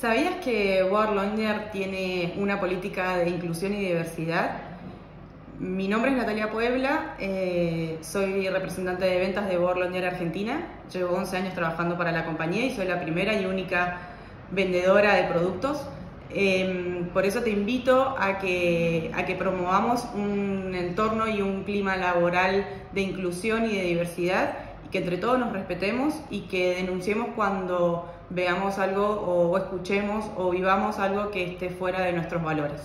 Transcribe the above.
¿Sabías que Warlonder tiene una política de inclusión y diversidad? Mi nombre es Natalia Puebla, eh, soy representante de ventas de Warlonder Argentina. Llevo 11 años trabajando para la compañía y soy la primera y única vendedora de productos. Em, por eso te invito a que, promovamos un entorno y un clima laboral de inclusión y de diversidad que entre todos nos respetemos y que denunciemos cuando veamos algo o escuchemos o vivamos algo que esté fuera de nuestros valores.